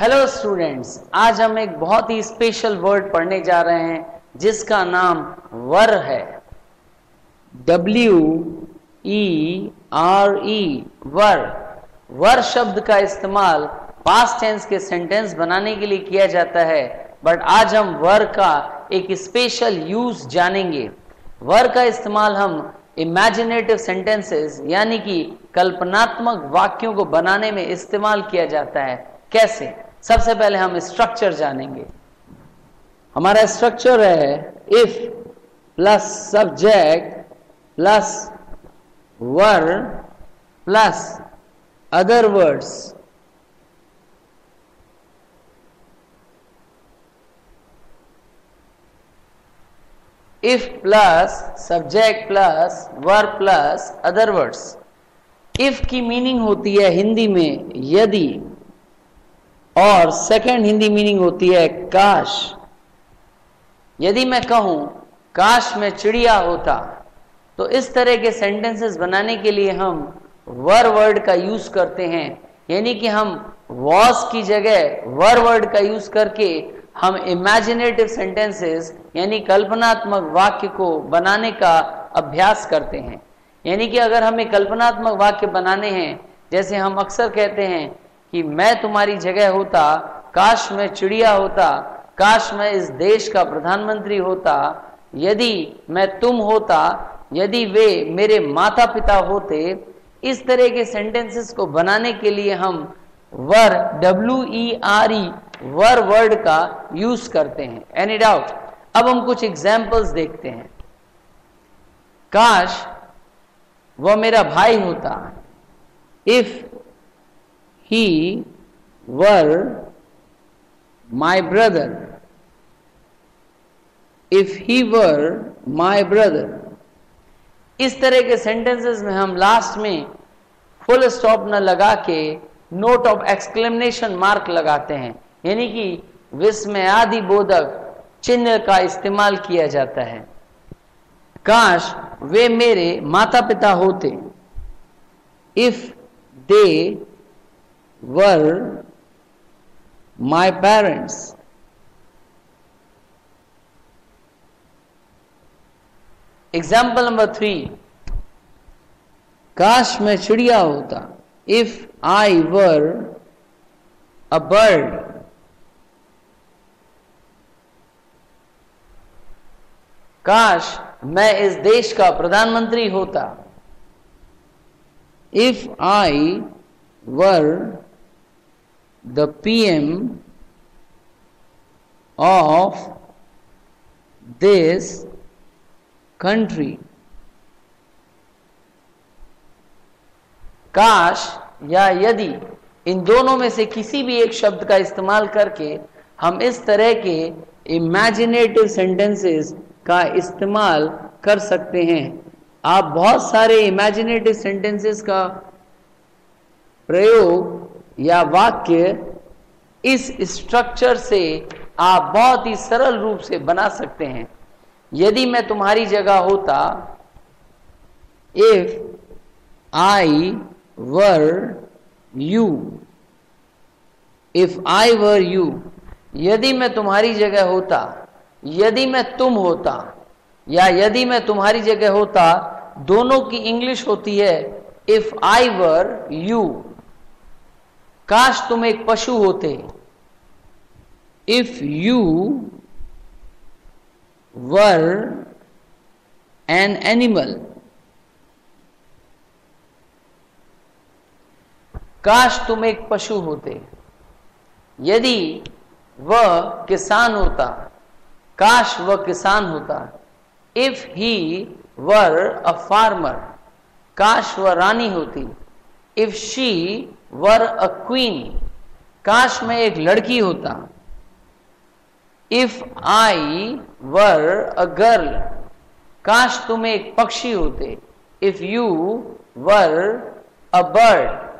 Hello students आज हम एक बहुत ही स्पेशल वर्ड पढ़ने जा रहे हैं, जिसका नाम वर है। डब्ल्यू ई आर ई वर। वर शब्द का इस्तेमाल पास्ट टेंस के सेंटेंस बनाने के लिए किया जाता है बट आज हम वर का एक स्पेशल यूज़ जानेंगे। वर का इस्तेमाल हम इमेजिनेटिव सेंटेंसेस यानी कि कल्पनात्मक वाक्यों को बनाने में इस्तेमाल किया जाता है। कैसे? सबसे पहले हम स्ट्रक्चर जानेंगे। हमारा स्ट्रक्चर है if plus subject plus were plus other words if plus subject plus were plus other words if की मीनिंग होती है हिंदी में यदि और सेकंड हिंदी मीनिंग होती है काश। यदि मैं कहूँ, काश में चिड़िया होता तो इस तरह के सेंटेंसेस बनाने के लिए हम वर वर्ड का यूज़ करते हैं। यानी कि हम वॉस की जगह वर वर्ड का यूज़ करके हम इमेजिनेटिव सेंटेंसेस यानी कल्पनात्मक वाक्य को बनाने का अभ्यास करते हैं। यानी कि अगर हमें कल्पनात्मक वाक्य बनाने हैं, जैसे हम अक्सर कहते हैं कि मैं तुम्हारी जगह होता, काश मैं चिड़िया होता, काश मैं इस देश का प्रधानमंत्री होता, यदि मैं तुम होता, यदि वे मेरे माता पिता होते, इस तरह के सेंटेंसेस को बनाने के लिए हम were W E R E were word का यूज़ करते हैं। एनी डाउट अब हम कुछ एग्जाम्पल्स देखते हैं। काश वह मेरा भाई होता। If he were my brother if he were my brother इस तरह के सेंटेंसेस में हम लास्ट में फुल स्टॉप न लगा के नोट ऑफ़ एक्सक्लेमेशन मार्क लगाते हैं। यानी कि विस्मयादि बोधक चिन्ह का इस्तेमाल किया जाता है। काश वे मेरे माता पिता होते। If they were my parents example number three काश मैं चिड़िया होता if I were a bird काश मैं इस देश का प्रधानमंत्री होता if I were the PM of this country काश या यदि इन दोनों में से किसी भी एक शब्द का इस्तेमाल करके हम इस तरह के इमेजिनेटिव सेंटेंसेस का इस्तेमाल कर सकते हैं। आप बहुत सारे इमेजिनेटिव सेंटेंसेस का प्रयोग या वाक्य इस स्ट्रक्चर से आप बहुत ही सरल रूप से बना सकते हैं। यदि मैं तुम्हारी जगह होता if I were you if I were you यदि मैं तुम्हारी जगह होता, यदि मैं तुम होता, या यदि मैं तुम्हारी जगह होता, दोनों की इंग्लिश होती है इफ़ आई वर यू काश तुम एक पशु होते। If you were an animal काश तुम एक पशु होते। यदि वह किसान होता, काश वह किसान होता। If he were a farmer काश वह रानी होती। If she were a queen, काश मैं एक लड़की होता। If I were a girl, काश तुम एक पक्षी होते। If you were a bird.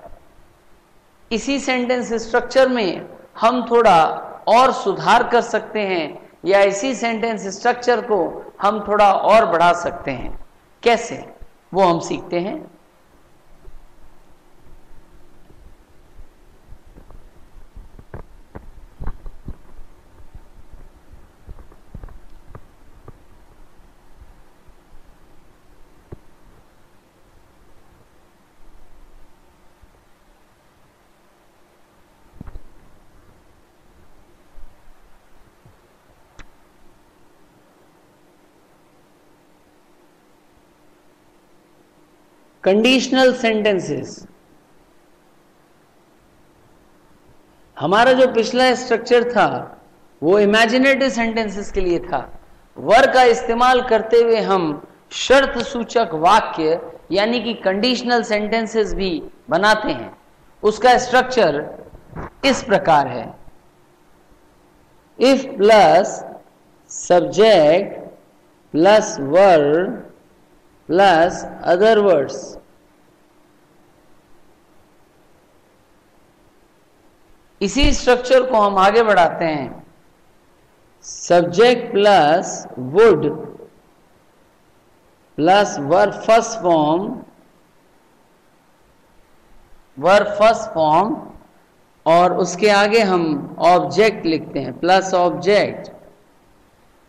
इसी सेंटेंस स्ट्रक्चर में हम थोड़ा और सुधार कर सकते हैं, या इसी सेंटेंस स्ट्रक्चर को हम थोड़ा और बढ़ा सकते हैं। कैसे? वो हम सीखते हैं। कंडीशनल सेंटेंसेस हमारा जो पिछला स्ट्रक्चर था, वो इमेजिनेटिव सेंटेंसेस के लिए था। वर का इस्तेमाल करते हुए हम शर्त सूचक वाक्य, यानी कि कंडीशनल सेंटेंसेस भी बनाते हैं। उसका स्ट्रक्चर इस प्रकार है। If plus subject plus word plus other words इसी स्ट्रक्चर को हम आगे बढ़ाते हैं। Subject plus would plus were first form were first form और उसके आगे हम ऑब्जेक्ट लिखते हैं प्लस ऑब्जेक्ट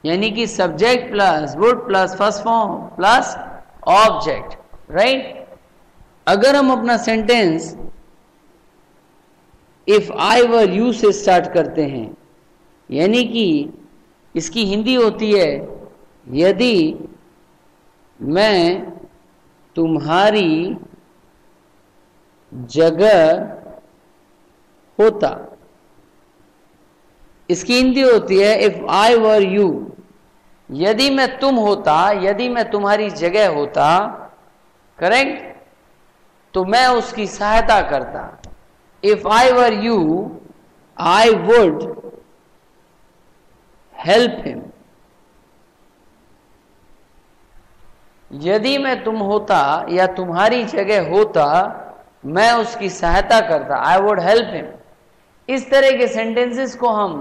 यानी कि subject plus would plus first form plus object right अगर हम अपना sentence if I were you से स्टार्ट करते हैं, यानी कि इसकी हिंदी होती है, यदि मैं तुम्हारी जगह होता, इसकी हिंदी होती है इफ़ आई वर यू यदि मैं तुम होता, यदि मैं तुम्हारी जगह होता करेक्ट तो मैं उसकी सहायता करता। If I were you I would help him यदि मैं तुम होता या तुम्हारी जगह होता, मैं उसकी सहायता करता। आई वुड हेल्प हिम इस तरह के सेंटेंसेस को हम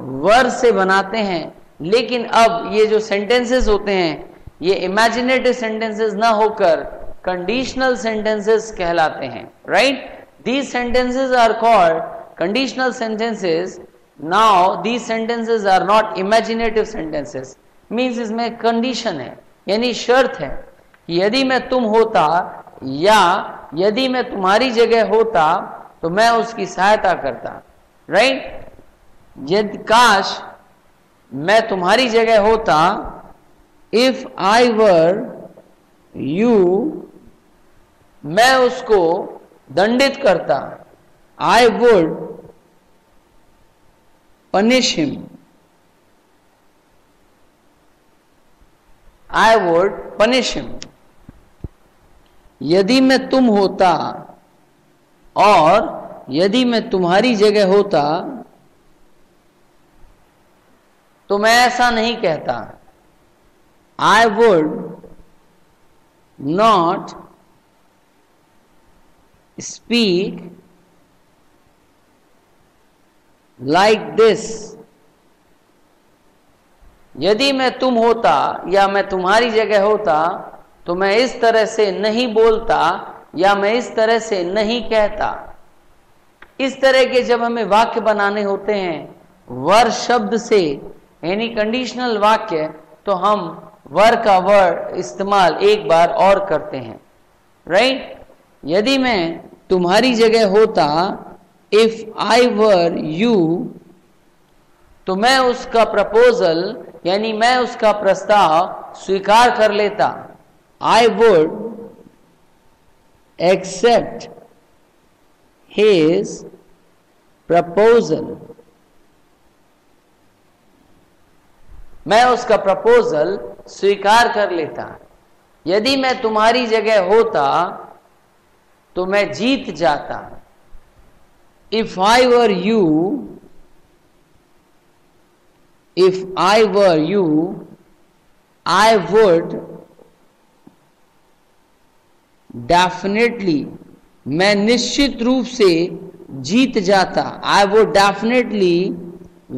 वर से बनाते हैं। लेकिन अब ये जो सेंटेंसेस होते हैं, ये इमेजिनेटिव सेंटेंसेस ना होकर कंडीशनल सेंटेंसेस कहलाते हैं right these sentences are called conditional sentences now these sentences are not imaginative sentences means इसमें कंडीशन है, यानी शर्त है। कि यदि मैं तुम होता या यदि मैं तुम्हारी जगह होता तो मैं उसकी सहायता करता राइट right? यदि, काश मैं तुम्हारी जगह होता इफ़ आई वर यू मैं उसको दंडित करता I would punish him I would punish him यदि मैं तुम होता और यदि मैं तुम्हारी जगह होता तो मैं ऐसा नहीं कहता। I would not speak like this यदि मैं तुम होता या मैं तुम्हारी जगह होता तो मैं इस तरह से नहीं बोलता या मैं इस तरह से नहीं कहता। इस तरह के जब हमें वाक्य बनाने होते हैं, वर शब्द से यानी कंडीशनल वाक्य तो हम वर का वर्ड इस्तेमाल एक बार और करते हैं। राइट यदि मैं तुम्हारी जगह होता इफ़ आई वर यू तो मैं उसका प्रपोजल यानी मैं उसका प्रस्ताव स्वीकार कर लेता। I would accept his proposal मैं उसका प्रपोजल स्वीकार कर लेता। यदि मैं तुम्हारी जगह होता तो मैं जीत जाता। If I were you if I were you I would definitely मैं निश्चित रूप से जीत जाता। I would definitely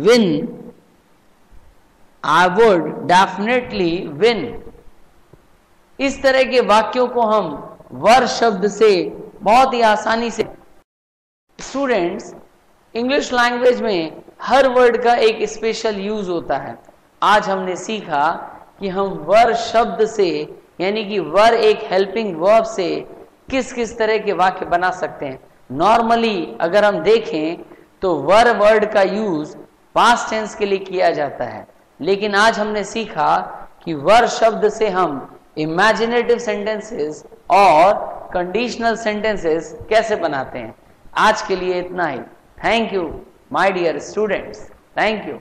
win I would definitely win इस तरह के वाक्यों को हम वर शब्द से बहुत ही आसानी से स्टूडेंट्स इंग्लिश लैंग्वेज में हर वर्ड का एक स्पेशल यूज़ होता है। आज हमने सीखा कि हम वर शब्द से, यानी कि वर एक हेल्पिंग वर्ब से किस किस तरह के वाक्य बना सकते हैं। नॉर्मली अगर हम देखें तो वर वर्ड का यूज़ पास्ट टेंस के लिए किया जाता है। लेकिन आज हमने सीखा कि वर शब्द से हम इमेजिनेटिव सेंटेंसेस और कंडीशनल सेंटेंसेस कैसे बनाते हैं। आज के लिए इतना ही। Thank you my dear students thank you